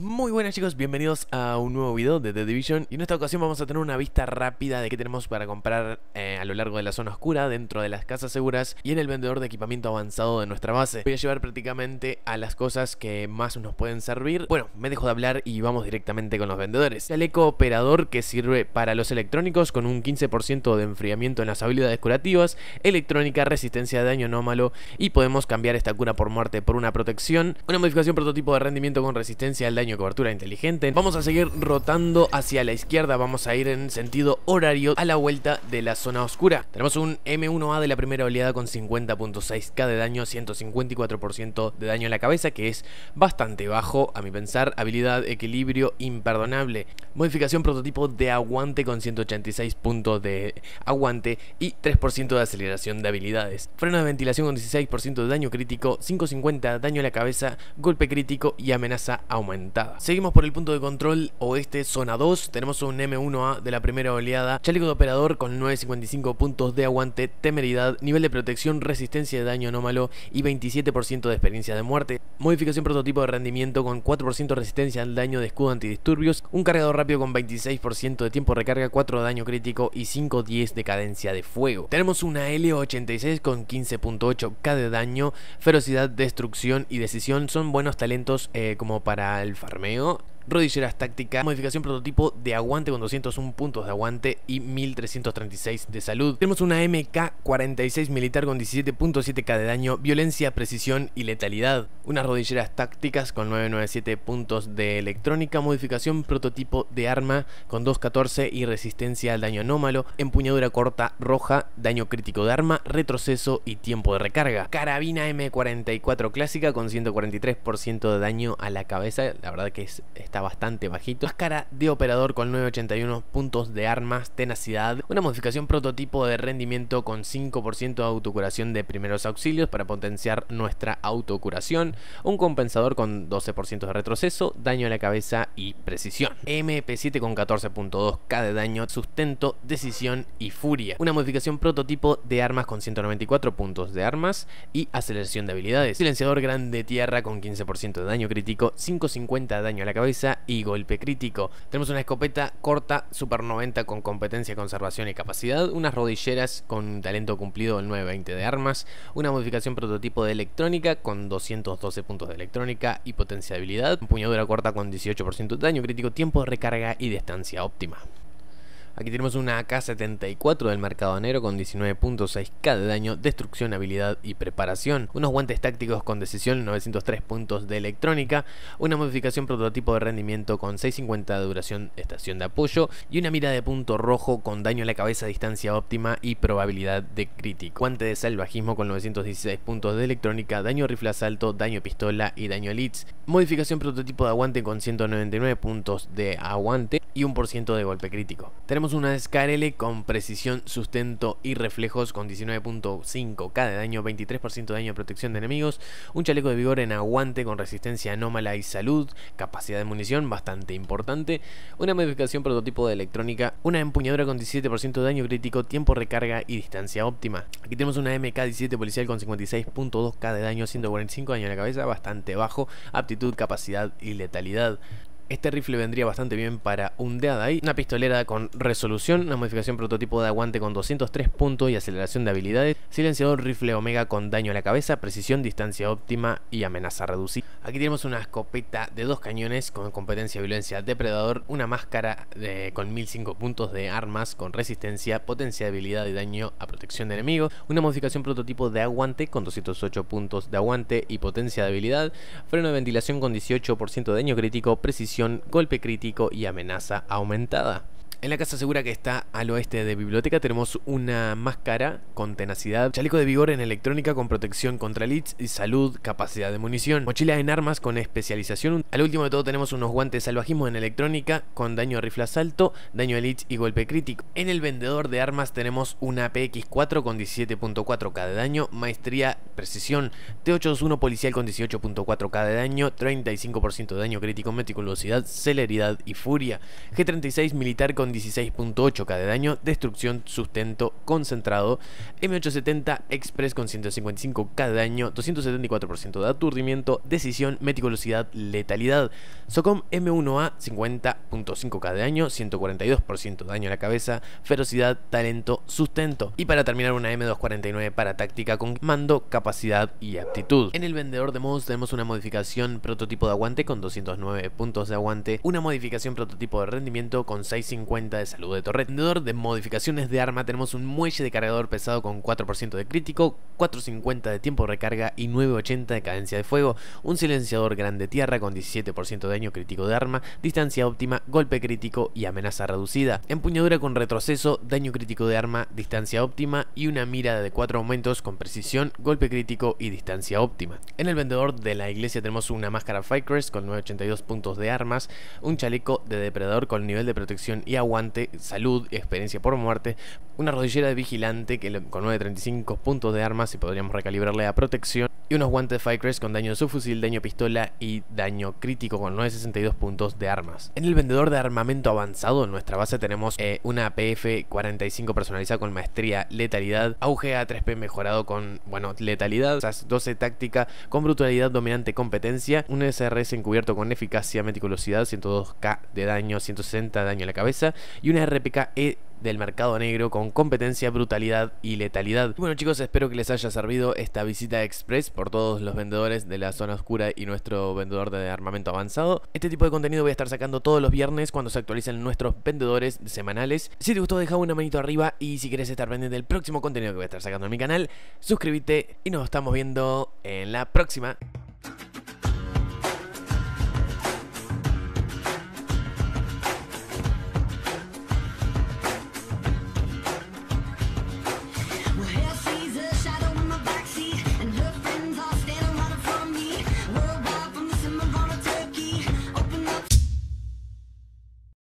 Muy buenas chicos, bienvenidos a un nuevo video de The Division. Y en esta ocasión vamos a tener una vista rápida de qué tenemos para comprar eh, a lo largo de la zona oscura Dentro de las casas seguras y en el vendedor de equipamiento avanzado de nuestra base. Voy a llevar prácticamente a las cosas que más nos pueden servir. Bueno, me dejo de hablar y vamos directamente con los vendedores. Chaleco operador que sirve para los electrónicos con un 15% de enfriamiento en las habilidades curativas Electrónica, resistencia de daño anómalo y podemos cambiar esta cura por muerte por una protección Una modificación prototipo de rendimiento con resistencia al daño cobertura inteligente. Vamos a seguir rotando hacia la izquierda, vamos a ir en sentido horario a la vuelta de la zona oscura. Tenemos un M1A de la primera oleada con 50.6k de daño, 154% de daño en la cabeza, que es bastante bajo a mi pensar. Habilidad, equilibrio, imperdonable. Modificación prototipo de aguante con 186 puntos de aguante y 3% de aceleración de habilidades. Freno de ventilación con 16% de daño crítico, 550 daño a la cabeza, golpe crítico y amenaza aumentada. Seguimos por el punto de control oeste, zona 2. Tenemos un M1A de la primera oleada. Chaleco de operador con 9.55 puntos de aguante, temeridad, nivel de protección, resistencia de daño anómalo y 27% de experiencia de muerte. Modificación prototipo de rendimiento con 4% de resistencia al daño de escudo antidisturbios. Un cargador rápido con 26% de tiempo de recarga, 4 de daño crítico y 5.10 de cadencia de fuego. Tenemos una L86 con 15.8k de daño, ferocidad, destrucción y decisión. Son buenos talentos eh, como para el farmeo rodilleras tácticas, modificación prototipo de aguante con 201 puntos de aguante y 1336 de salud. Tenemos una MK46 militar con 17.7k de daño, violencia, precisión y letalidad. Unas rodilleras tácticas con 997 puntos de electrónica, modificación prototipo de arma con 214 y resistencia al daño anómalo, empuñadura corta roja, daño crítico de arma, retroceso y tiempo de recarga. Carabina M44 clásica con 143% de daño a la cabeza, la verdad que es, está bastante bajito. Máscara de operador con 981 puntos de armas, tenacidad. Una modificación prototipo de rendimiento con 5% de autocuración de primeros auxilios para potenciar nuestra autocuración. Un compensador con 12% de retroceso, daño a la cabeza y precisión. MP7 con 14.2k de daño, sustento, decisión y furia. Una modificación prototipo de armas con 194 puntos de armas y aceleración de habilidades. Silenciador grande tierra con 15% de daño crítico, 550 de daño a la cabeza y golpe crítico. Tenemos una escopeta corta, super 90 con competencia, conservación y capacidad, unas rodilleras con talento cumplido del 920 de armas, una modificación prototipo de electrónica con 212 puntos de electrónica y potencia de habilidad, empuñadura corta con 18% de daño crítico, tiempo de recarga y distancia óptima. Aquí tenemos una AK-74 del mercado negro con 19.6k de daño, destrucción, habilidad y preparación. Unos guantes tácticos con decisión, 903 puntos de electrónica. Una modificación prototipo de rendimiento con 650 de duración, estación de apoyo. Y una mira de punto rojo con daño a la cabeza, distancia óptima y probabilidad de crítico. Guante de salvajismo con 916 puntos de electrónica, daño rifle asalto, daño pistola y daño elites. Modificación prototipo de aguante con 199 puntos de aguante y 1% de golpe crítico. Tenemos una SKRL con precisión, sustento y reflejos con 19.5k de daño, 23% de daño de protección de enemigos, un chaleco de vigor en aguante con resistencia anómala y salud, capacidad de munición bastante importante, una modificación prototipo de electrónica, una empuñadura con 17% de daño crítico, tiempo recarga y distancia óptima. Aquí tenemos una MK17 policial con 56.2k de daño, 145 daño en la cabeza, bastante bajo, aptitud, capacidad y letalidad. Este rifle vendría bastante bien para un Dead Eye. Una pistolera con resolución, una modificación prototipo de aguante con 203 puntos y aceleración de habilidades. Silenciador rifle omega con daño a la cabeza, precisión, distancia óptima y amenaza reducida. Aquí tenemos una escopeta de dos cañones con competencia violencia depredador. Una máscara de, con 1005 puntos de armas con resistencia, potencia de habilidad y daño a protección de enemigos. Una modificación prototipo de aguante con 208 puntos de aguante y potencia de habilidad. Freno de ventilación con 18% de daño crítico, precisión golpe crítico y amenaza aumentada. En la casa segura que está al oeste de biblioteca tenemos una máscara con tenacidad, chaleco de vigor en electrónica con protección contra leads y salud, capacidad de munición, mochila en armas con especialización. Al último de todo tenemos unos guantes salvajismo en electrónica con daño a rifle asalto, daño a leads y golpe crítico. En el vendedor de armas tenemos una PX4 con 17.4k de daño, maestría, precisión, T821 policial con 18.4k de daño, 35% de daño crítico, meticulosidad, celeridad y furia, G36 militar con con 16.8k de daño, destrucción, sustento, concentrado. M870 Express con 155k de daño, 274% de aturdimiento, decisión, meticulosidad, letalidad. Socom M1A 50.5k de daño, 142% de daño a la cabeza, ferocidad, talento, sustento. Y para terminar una M249 para táctica con mando, capacidad y aptitud. En el vendedor de modos tenemos una modificación prototipo de aguante con 209 puntos de aguante, una modificación prototipo de rendimiento con 650 de salud de torre. Vendedor de modificaciones de arma tenemos un muelle de cargador pesado con 4% de crítico, 450 de tiempo de recarga y 980 de cadencia de fuego, un silenciador grande tierra con 17% de daño crítico de arma, distancia óptima, golpe crítico y amenaza reducida, empuñadura con retroceso, daño crítico de arma, distancia óptima y una mira de 4 aumentos con precisión, golpe crítico y distancia óptima. En el vendedor de la iglesia tenemos una máscara Firecrest con 982 puntos de armas, un chaleco de depredador con nivel de protección y aguante, salud experiencia por muerte, una rodillera de vigilante que con 935 puntos de armas y podríamos recalibrarle a protección, y unos guantes de Firecrest con daño de subfusil, daño pistola y daño crítico con 962 puntos de armas. En el vendedor de armamento avanzado en nuestra base tenemos eh, una PF-45 personalizada con maestría, letalidad, auge A3P mejorado con, bueno, letalidad, 12 táctica con brutalidad dominante competencia, un SRS encubierto con eficacia, meticulosidad, 102k de daño, 160 de daño a la cabeza y una RPK E del mercado negro con competencia, brutalidad y letalidad. Bueno chicos, espero que les haya servido esta visita express por todos los vendedores de la zona oscura y nuestro vendedor de armamento avanzado. Este tipo de contenido voy a estar sacando todos los viernes cuando se actualicen nuestros vendedores semanales. Si te gustó deja una manito arriba y si quieres estar pendiente del próximo contenido que voy a estar sacando en mi canal, suscríbete y nos estamos viendo en la próxima.